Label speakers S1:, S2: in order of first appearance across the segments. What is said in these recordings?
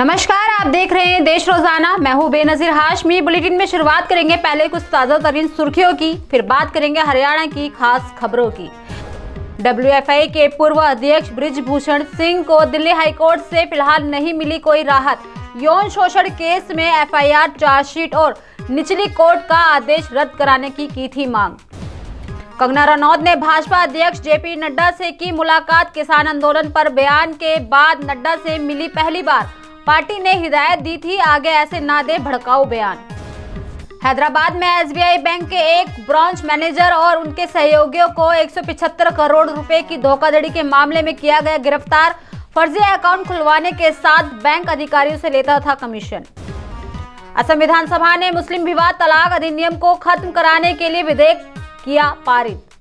S1: नमस्कार, आप देख रहे हैं देश रोज़ाना। मैं हूँ बेनजीर हाशमी। बुलेटिन में शुरुआत करेंगे पहले कुछ ताज़ा तरीन सुर्खियों की, फिर बात करेंगे हरियाणा की खास खबरों की। डब्ल्यू के पूर्व अध्यक्ष ब्रिजभूषण सिंह को दिल्ली हाईकोर्ट से फ़िलहाल नहीं मिली कोई राहत। यौन शोषण केस में एफआईआर, चार्जशीट और निचली कोर्ट का आदेश रद्द कराने की की थी मांग। कंगना रनौत ने भाजपा अध्यक्ष जेपी नड्डा से की मुलाकात। किसान आंदोलन पर बयान के बाद नड्डा से मिली पहली बार। पार्टी ने हिदायत दी थी, आगे ऐसे ना दे भड़काऊ बयान। हैदराबाद में एसबीआई बैंक के एक ब्रांच मैनेजर और उनके सहयोगियों को 175 करोड़ रुपए की धोखाधड़ी के मामले में किया गया गिरफ़्तार। फर्जी अकाउंट खुलवाने के साथ बैंक अधिकारियों से लेता था कमीशन। असम विधानसभा ने मुस्लिम विवाद तलाक अधिनियम को खत्म कराने के लिए विधेयक किया पारित।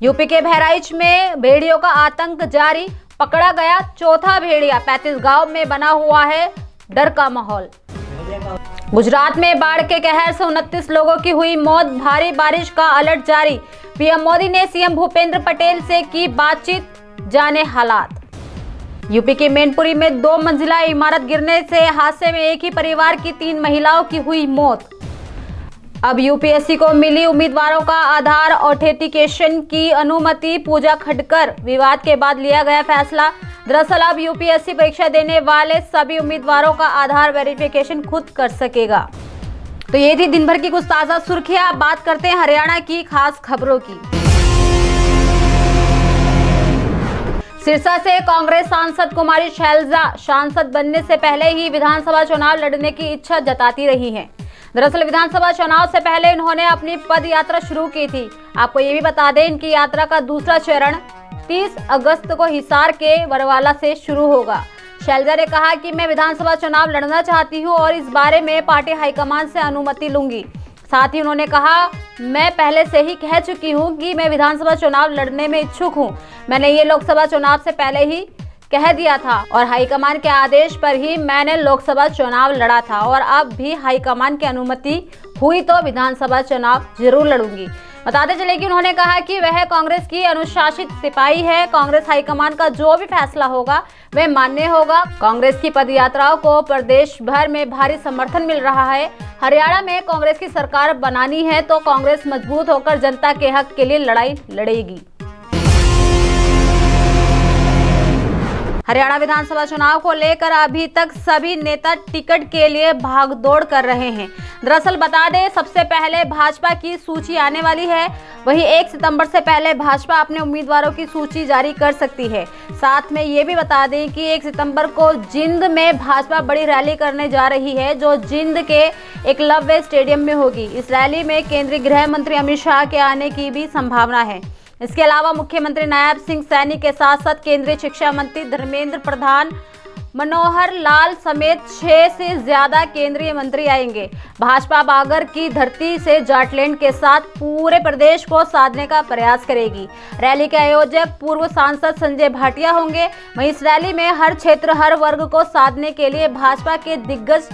S1: यूपी के बहराइच में भेड़ियों का आतंक जारी पकड़ा गया, चौथा भेड़िया पैंतीस गाँव में बना हुआ है, डर का माहौल। गुजरात में बाढ़ के कहर से उनतीस लोगों की हुई मौत, भारी बारिश का अलर्ट जारी। पीएम मोदी ने सीएम भूपेंद्र पटेल से की बातचीत, जाने हालात। यूपी के मैनपुरी में दो मंजिला इमारत गिरने से हादसे में एक ही परिवार की तीन महिलाओं की हुई मौत। अब यूपीएससी को मिली उम्मीदवारों का आधार ऑथेंटिकेशन की अनुमति। पूजा खटकर विवाद के बाद लिया गया फैसला। दरअसल अब यूपीएससी परीक्षा देने वाले सभी उम्मीदवारों का आधार वेरिफिकेशन खुद कर सकेगा। तो ये थी दिन भर की कुछ ताज़ा सुर्खियाँ। बात करते हैं हरियाणा की खास खबरों की। सिरसा से कांग्रेस सांसद कुमारी शैलजा सांसद बनने से पहले ही विधानसभा चुनाव लड़ने की इच्छा जताती रही हैं। दरअसल विधानसभा चुनाव से पहले इन्होंने अपनी पद यात्रा शुरू की थी। आपको ये भी बता दें, इनकी यात्रा का दूसरा चरण 30 अगस्त को हिसार के बरवाला से शुरू होगा। शैलजा ने कहा कि मैं विधानसभा चुनाव लड़ना चाहती हूँ और इस बारे में पार्टी हाईकमान से अनुमति लूँगी। साथ ही उन्होंने कहा, मैं पहले से ही कह चुकी हूँ कि मैं विधानसभा चुनाव लड़ने में इच्छुक हूँ। मैंने ये लोकसभा चुनाव से पहले ही कह दिया था और हाईकमान के आदेश पर ही मैंने लोकसभा चुनाव लड़ा था और अब भी हाईकमान की अनुमति हुई तो विधानसभा चुनाव ज़रूर लड़ूँगी। बताते चले कि उन्होंने कहा कि वह कांग्रेस की अनुशासित सिपाही है। कांग्रेस हाईकमान का जो भी फैसला होगा, वह मान्य होगा। कांग्रेस की पदयात्राओं को प्रदेश भर में भारी समर्थन मिल रहा है। हरियाणा में कांग्रेस की सरकार बनानी है तो कांग्रेस मज़बूत होकर जनता के हक के लिए लड़ाई लड़ेगी। हरियाणा विधानसभा चुनाव को लेकर अभी तक सभी नेता टिकट के लिए भागदौड़ कर रहे हैं। दरअसल बता दें, सबसे पहले भाजपा की सूची आने वाली है। वहीं एक सितंबर से पहले भाजपा अपने उम्मीदवारों की सूची जारी कर सकती है। साथ में ये भी बता दें कि एक सितंबर को जिंद में भाजपा बड़ी रैली करने जा रही है, जो जिंद के एकलव्य स्टेडियम में होगी। इस रैली में केंद्रीय गृह मंत्री अमित शाह के आने की भी संभावना है। इसके अलावा मुख्यमंत्री नायब सिंह सैनी के साथ साथ केंद्रीय शिक्षा मंत्री धर्मेंद्र प्रधान मनोहर लाल समेत छह से ज़्यादा केंद्रीय मंत्री आएँगे। भाजपा बागर की धरती से जाटलैंड के साथ पूरे प्रदेश को साधने का प्रयास करेगी। रैली के आयोजक पूर्व सांसद संजय भाटिया होंगे। वहीं इस रैली में हर क्षेत्र, हर वर्ग को साधने के लिए भाजपा के दिग्गज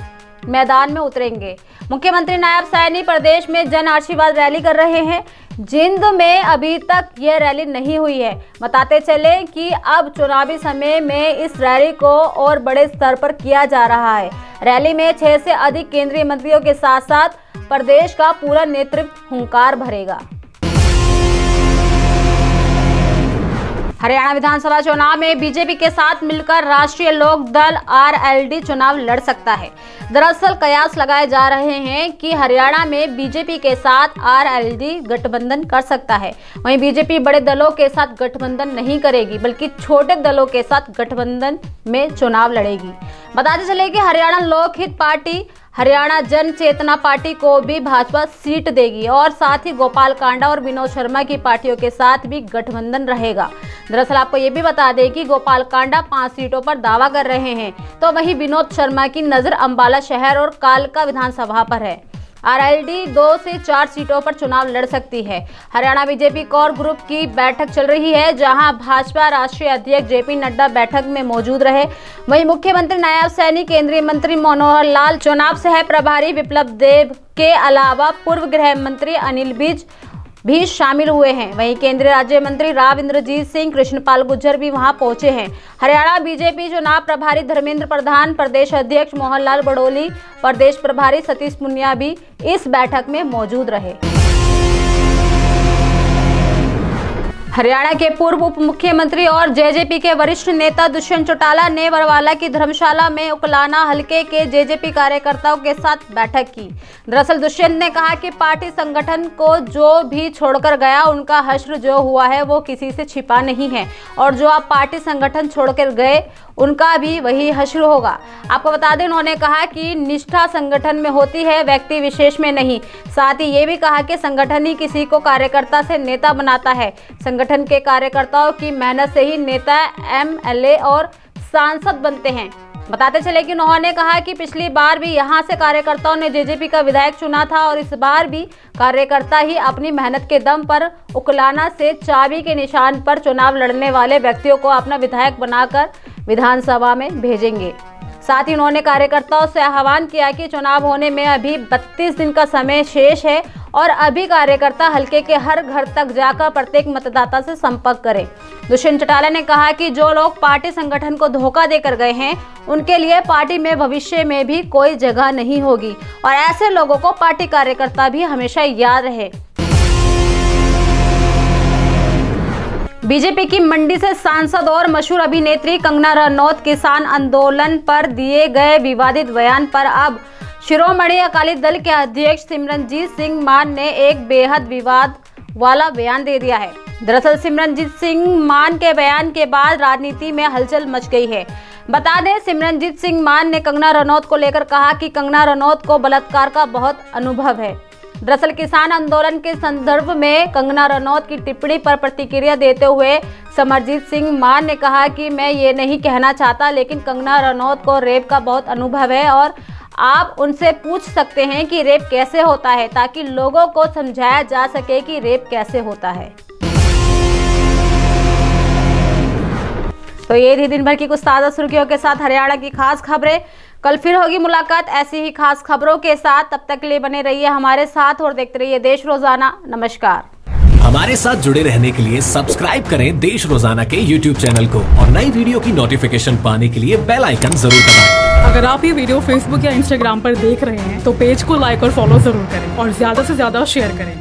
S1: मैदान में उतरेंगे। मुख्यमंत्री नायब सैनी प्रदेश में जन आशीर्वाद रैली कर रहे हैं। जिंद में अभी तक यह रैली नहीं हुई है। बताते चले कि अब चुनावी समय में इस रैली को और बड़े स्तर पर किया जा रहा है। रैली में छह से अधिक केंद्रीय मंत्रियों के साथ साथ प्रदेश का पूरा नेतृत्व हंकार भरेगा। हरियाणा विधानसभा चुनाव में बीजेपी के साथ मिलकर राष्ट्रीय लोक दल आरएलडी चुनाव लड़ सकता है। दरअसल कयास लगाए जा रहे हैं कि हरियाणा में बीजेपी के साथ आरएलडी गठबंधन कर सकता है। वहीं बीजेपी बड़े दलों के साथ गठबंधन नहीं करेगी, बल्कि छोटे दलों के साथ गठबंधन में चुनाव लड़ेगी। बताते चले कि हरियाणा लोकहित पार्टी हरियाणा जन चेतना पार्टी को भी भाजपा सीट देगी और साथ ही गोपाल कांडा और विनोद शर्मा की पार्टियों के साथ भी गठबंधन रहेगा। दरअसल आपको ये भी बता दें कि गोपाल कांडा पाँच सीटों पर दावा कर रहे हैं तो वहीं विनोद शर्मा की नज़र अंबाला शहर और कालका विधानसभा पर है। आरएलडी दो से चार सीटों पर चुनाव लड़ सकती है। हरियाणा बीजेपी कोर ग्रुप की बैठक चल रही है, जहाँ भाजपा राष्ट्रीय अध्यक्ष जेपी नड्डा बैठक में मौजूद रहे। वहीं मुख्यमंत्री नायब सैनी, केंद्रीय मंत्री मनोहर लाल चुनाव सह प्रभारी विप्लव देव के अलावा पूर्व गृह मंत्री अनिल विज भी शामिल हुए हैं। वहीं केंद्रीय राज्य मंत्री राव इंद्रजीत सिंह, कृष्णपाल गुज्जर भी वहाँ पहुँचे हैं। हरियाणा बीजेपी चुनाव प्रभारी धर्मेंद्र प्रधान, प्रदेश अध्यक्ष मोहनलाल बडोली, प्रदेश प्रभारी सतीश पुनिया भी इस बैठक में मौजूद रहे। हरियाणा के पूर्व उप मुख्यमंत्री और जेजेपी के वरिष्ठ नेता दुष्यंत चौटाला ने बरवाला की धर्मशाला में उकलाना हल्के के जेजेपी कार्यकर्ताओं के साथ बैठक की। दरअसल दुष्यंत ने कहा कि पार्टी संगठन को जो भी छोड़कर गया, उनका हश्र जो हुआ है, वो किसी से छिपा नहीं है। और जो आप पार्टी संगठन छोड़कर गए, उनका भी वही हश्र होगा। आपको बता दें, उन्होंने कहा कि निष्ठा संगठन में होती है, व्यक्ति विशेष में नहीं। साथ ही ये भी कहा कि संगठन ही किसी को कार्यकर्ता से नेता बनाता है। संगठन के कार्यकर्ताओं की मेहनत से ही नेता एमएलए और सांसद बनते हैं। बताते चले कि उन्होंने कहा कि पिछली बार भी यहाँ से कार्यकर्ताओं ने जेजेपी का विधायक चुना था और इस बार भी कार्यकर्ता ही अपनी मेहनत के दम पर उकलाना से चाबी के निशान पर चुनाव लड़ने वाले व्यक्तियों को अपना विधायक बनाकर विधानसभा में भेजेंगे। साथ ही उन्होंने कार्यकर्ताओं से आह्वान किया कि चुनाव होने में अभी 32 दिन का समय शेष है और अभी कार्यकर्ता हल्के के हर घर तक जाकर प्रत्येक मतदाता से संपर्क करें। दुष्यंत चौटाला ने कहा कि जो लोग पार्टी संगठन को धोखा देकर गए हैं, उनके लिए पार्टी में भविष्य में भी कोई जगह नहीं होगी। और ऐसे लोगों को पार्टी कार्यकर्ता भी हमेशा याद रहे। बीजेपी की मंडी से सांसद और मशहूर अभिनेत्री कंगना रनौत किसान आंदोलन पर दिए गए विवादित बयान पर अब शिरोमणि अकाली दल के अध्यक्ष सिमरनजीत सिंह मान ने एक बेहद विवाद वाला बयान दे दिया है। दरअसल सिमरनजीत सिंह मान के बयान के बाद राजनीति में हलचल मच गई है। बता दें, सिमरनजीत सिंह मान ने कंगना रनौत को लेकर कहा कि कंगना रनौत को बलात्कार का बहुत अनुभव है। दरअसल किसान आंदोलन के संदर्भ में कंगना रनौत की टिप्पणी पर प्रतिक्रिया देते हुए समरजीत सिंह मान ने कहा कि मैं ये नहीं कहना चाहता, लेकिन कंगना रनौत को रेप का बहुत अनुभव है और आप उनसे पूछ सकते हैं कि रेप कैसे होता है, ताकि लोगों को समझाया जा सके कि रेप कैसे होता है। तो ये थी दिन भर की कुछ ताज़ा सुर्खियों के साथ हरियाणा की खास खबरें। कल फिर होगी मुलाकात, ऐसी ही खास खबरों के साथ। तब तक के लिए बने रहिए हमारे साथ और देखते रहिए देश रोज़ाना। नमस्कार।
S2: हमारे साथ जुड़े रहने के लिए सब्सक्राइब करें देश रोज़ाना के यूट्यूब चैनल को और नई वीडियो की नोटिफिकेशन पाने के लिए बेल आइकन ज़रूर दबाएँ।
S3: अगर आप ये वीडियो फेसबुक या इंस्टाग्राम पर देख रहे हैं तो पेज को लाइक और फॉलो ज़रूर करें और ज़्यादा से ज़्यादा शेयर करें